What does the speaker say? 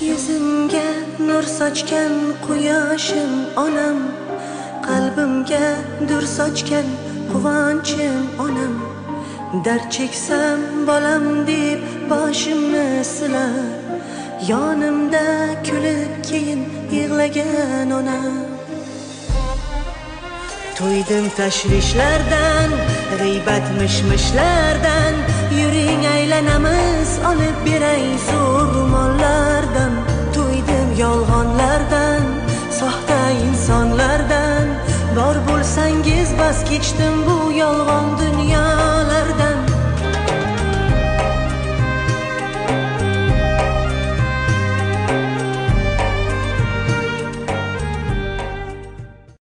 yuzimga nur sochgan quyoshim onam qalbimga dur sochgan quvonchim onam. Dard cheksam bolam deb boshimni silar yonimda kulib keyin yig'lagan onam. To'ydim tashvishlardan g'iybat mishmishlardan yuring aylanamiz olib beray suv. Yolg'onlardan soxta insonlardan. Bor bo'lsangiz bas kechdim bu yolg'on dunyo